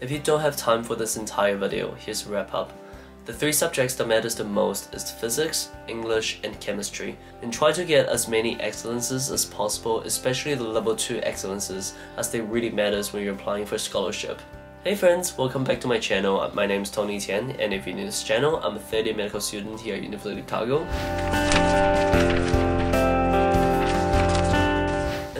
If you don't have time for this entire video, here's a wrap up. The three subjects that matters the most is physics, English, and chemistry, and try to get as many excellences as possible, especially the level 2 excellences, as they really matters when you're applying for scholarship. Hey friends, welcome back to my channel. My name is Tony Tian, and if you're new to this channel, I'm a third year medical student here at University of Otago.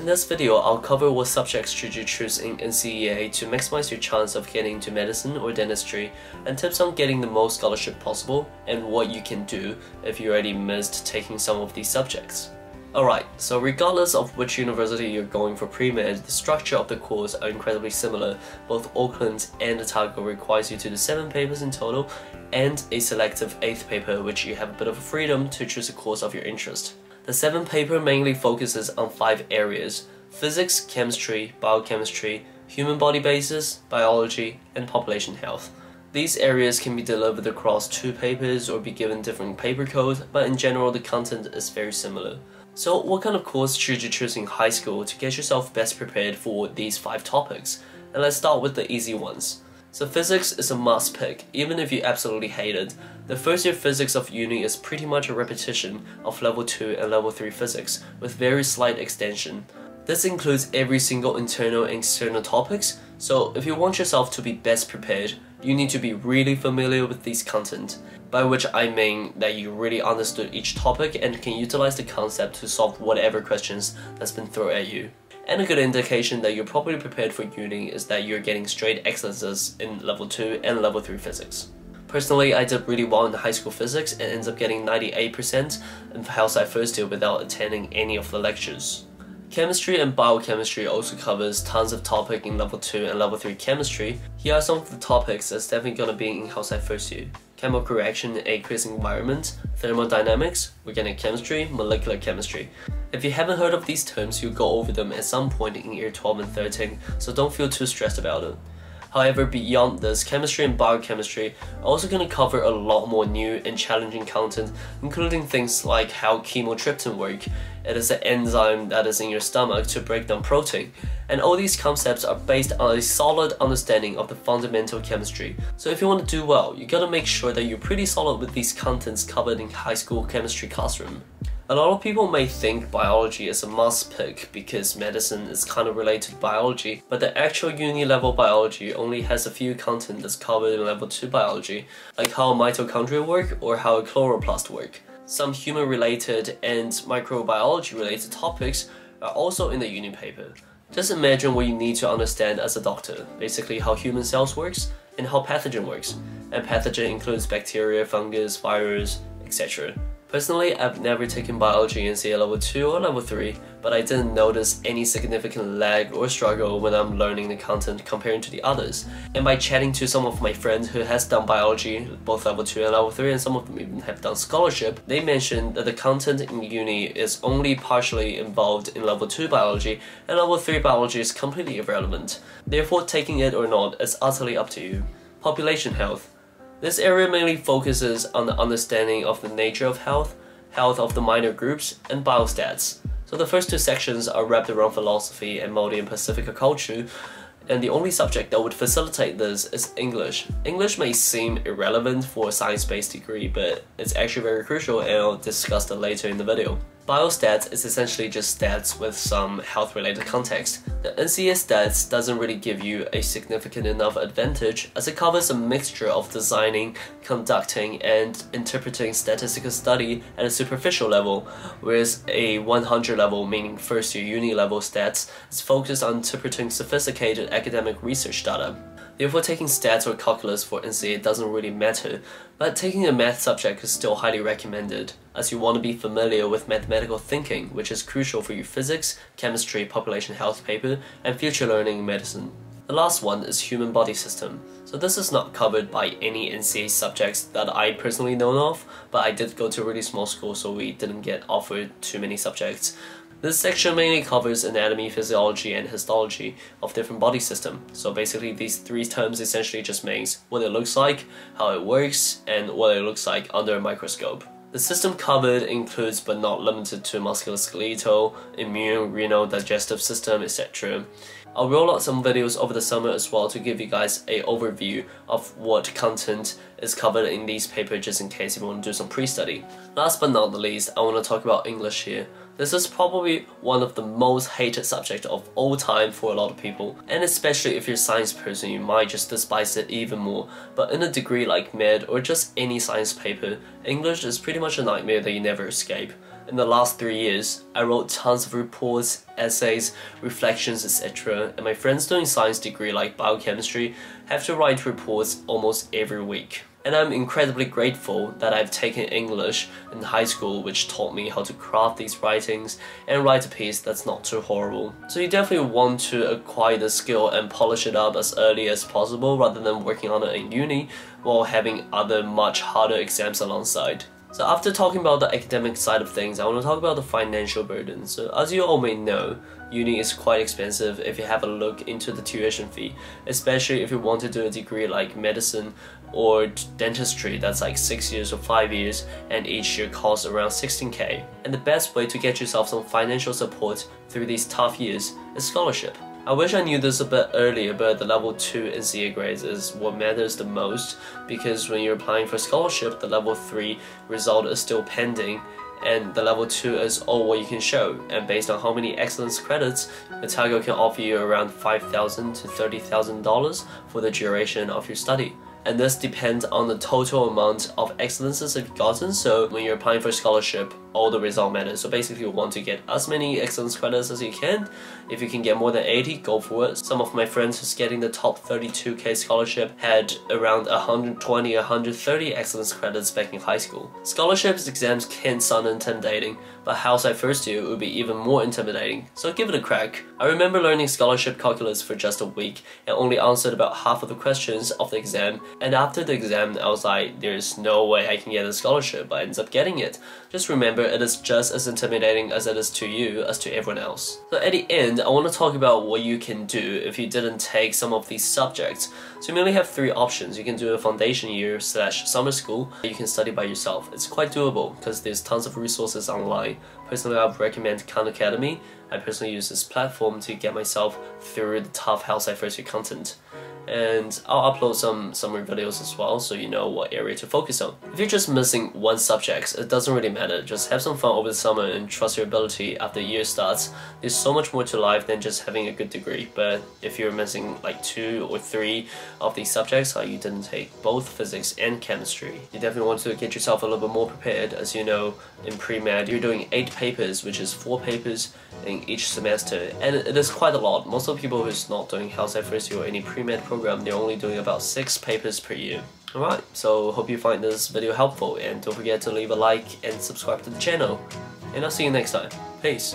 This video, I'll cover what subjects should you choose in NCEA to maximize your chance of getting into medicine or dentistry, and tips on getting the most scholarship possible, and what you can do if you already missed taking some of these subjects. Alright, so regardless of which university you're going for pre-med, the structure of the course are incredibly similar. Both Auckland and Otago requires you to do 7 papers in total, and a selective 8th paper which you have a bit of freedom to choose a course of your interest. The seventh paper mainly focuses on five areas physics, chemistry, biochemistry, human body basis, biology, and population health. These areas can be delivered across two papers or be given different paper codes, but in general the content is very similar. So what kind of course should you choose in high school to get yourself best prepared for these five topics? And let's start with the easy ones. So physics is a must pick, even if you absolutely hate it. The first year physics of uni is pretty much a repetition of level 2 and level 3 physics, with very slight extension. This includes every single internal and external topics, so if you want yourself to be best prepared, you need to be really familiar with these content, by which I mean that you really understood each topic and can utilize the concept to solve whatever questions that's been thrown at you. And a good indication that you're properly prepared for uni is that you're getting straight excellences in level 2 and level 3 physics. Personally, I did really well in high school physics and ended up getting 98% in Health Sci first year without attending any of the lectures. Chemistry and biochemistry also covers tons of topic in level 2 and level 3 chemistry. Here are some of the topics that's definitely gonna be in Health Sci first year. Chemical reaction in aqueous environment, thermodynamics, organic chemistry, molecular chemistry. If you haven't heard of these terms, you'll go over them at some point in year 12 and 13, so don't feel too stressed about it. However, beyond this, chemistry and biochemistry are also going to cover a lot more new and challenging content, including things like how chymotrypsin work. It is an enzyme that is in your stomach to break down protein. And all these concepts are based on a solid understanding of the fundamental chemistry. So if you want to do well, you gotta make sure that you're pretty solid with these contents covered in high school chemistry classroom. A lot of people may think biology is a must pick because medicine is kind of related to biology, but the actual uni level biology only has a few content that's covered in level 2 biology, like how mitochondria work or how a chloroplast work. Some human related and microbiology related topics are also in the uni paper. Just imagine what you need to understand as a doctor, basically how human cells works and how pathogen works. And pathogen includes bacteria, fungus, virus, etc. Personally, I've never taken biology in say level 2 or level 3, but I didn't notice any significant lag or struggle when I'm learning the content comparing to the others. And by chatting to some of my friends who has done biology, both level 2 and level 3, and some of them even have done scholarship, they mentioned that the content in uni is only partially involved in level 2 biology, and level 3 biology is completely irrelevant. Therefore, taking it or not is utterly up to you. Population health. This area mainly focuses on the understanding of the nature of health, health of the minor groups, and biostats. So the first two sections are wrapped around philosophy and Māori and Pacifica culture, and the only subject that would facilitate this is English. English may seem irrelevant for a science-based degree, but it's actually very crucial and I'll discuss that later in the video. Biostats is essentially just stats with some health-related context. The NCEA stats doesn't really give you a significant enough advantage as it covers a mixture of designing, conducting, and interpreting statistical study at a superficial level, whereas a 100 level, meaning first year uni level stats, is focused on interpreting sophisticated academic research data. Therefore, taking stats or calculus for NCEA doesn't really matter, but taking a math subject is still highly recommended, as you want to be familiar with mathematical thinking, which is crucial for your physics, chemistry, population health paper, and future learning in medicine. The last one is human body system. So this is not covered by any NCEA subjects that I personally know of, but I did go to a really small school so we didn't get offered too many subjects. This section mainly covers anatomy, physiology, and histology of different body system. So basically these three terms essentially just means what it looks like, how it works, and what it looks like under a microscope. The system covered includes but not limited to musculoskeletal, immune, renal, digestive system, etc. I'll roll out some videos over the summer as well to give you guys a overview of what content is covered in these papers just in case you want to do some pre-study. Last but not the least, I want to talk about English here. This is probably one of the most hated subjects of all time for a lot of people, and especially if you're a science person, you might just despise it even more. But in a degree like med or just any science paper, English is pretty much a nightmare that you never escape. In the last three years, I wrote tons of reports, essays, reflections, etc. And my friends doing science degree like biochemistry have to write reports almost every week and I'm incredibly grateful that I've taken English in high school which taught me how to craft these writings and write a piece that's not too horrible. So you definitely want to acquire the skill and polish it up as early as possible rather than working on it in uni while having other much harder exams alongside. So after talking about the academic side of things, I want to talk about the financial burden. So as you all may know, uni is quite expensive if you have a look into the tuition fee, especially if you want to do a degree like medicine or dentistry that's like 6 years or 5 years and each year costs around 16k. And the best way to get yourself some financial support through these tough years is scholarship. I wish I knew this a bit earlier, but the level 2 NCEA grades is what matters the most because when you're applying for scholarship, the level 3 result is still pending and the level 2 is all what you can show. And based on how many excellence credits Otago can offer you around 5,000 to $30,000 for the duration of your study. And this depends on the total amount of excellences you've gotten. So when you're applying for scholarship all the result matters. So basically you want to get as many excellence credits as you can. If you can get more than 80 go for it. Some of my friends who's getting the top 32k scholarship had around 120 130 excellence credits back in high school. Scholarships exams can sound intimidating but how I first year would be even more intimidating. So give it a crack. I remember learning scholarship calculus for just a week. And only answered about half of the questions of the exam and after the exam, I was like, there's no way I can get a scholarship, but I ended up getting it. Just remember, it is just as intimidating as it is to you as to everyone else. So at the end, I want to talk about what you can do if you didn't take some of these subjects. So you mainly have three options. You can do a foundation year slash summer school. You can study by yourself. It's quite doable because there's tons of resources online. Personally, I would recommend Khan Academy. I personally use this platform to get myself through the tough first year content and I'll upload some summary videos as well so you know what area to focus on. If you're just missing one subject, it doesn't really matter, just have some fun over the summer and trust your ability after the year starts. There's so much more to life than just having a good degree, but if you're missing like two or three of these subjects, like you didn't take both physics and chemistry, you definitely want to get yourself a little bit more prepared. As you know, in pre-med, you're doing eight papers, which is four papers in each semester, and it is quite a lot. Most of the people who's not doing Health Sci first year or any pre-med program program, they're only doing about 6 papers per year. Alright, so hope you find this video helpful and don't forget to leave a like and subscribe to the channel. And I'll see you next time. Peace.